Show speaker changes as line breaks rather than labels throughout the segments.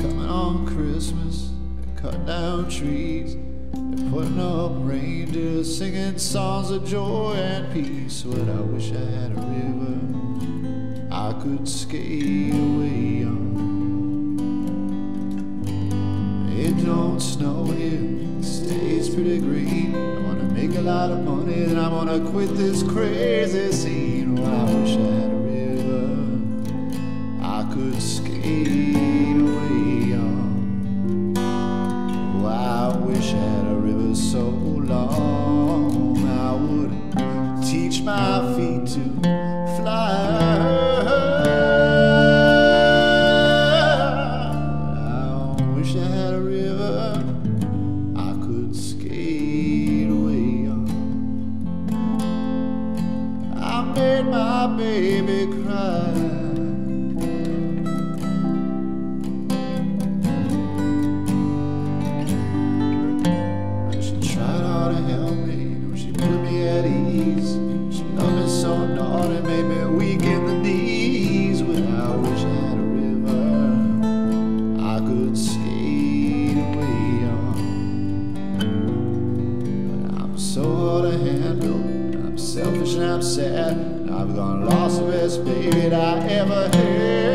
on Christmas, they're cutting down trees, they're putting up reindeer, singing songs of joy and peace. But I wish I had a river I could skate away on. It don't snow here, it stays pretty green. I wanna make a lot of money, then I'm gonna quit this crazy scene. Well, I wish I had wish I had a river so long I would teach my feet to fly. I wish I had a river I could skate away on. I made my baby cry. At ease. She loved me so naughty, made me weak in the knees. Well, I wish I had a river I could skate away on. But I'm so hard to handle, I'm selfish and I'm sad. And I've gone lost the best baby I ever had.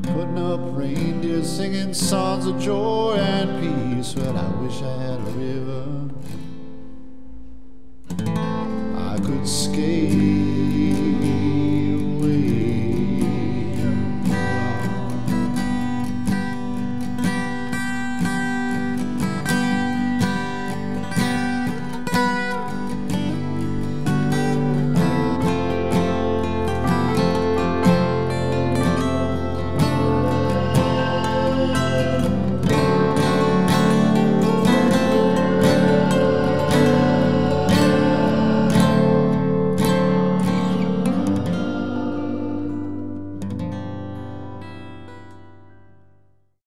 Putting up reindeer, singing songs of joy and peace. Well, I wish I had a river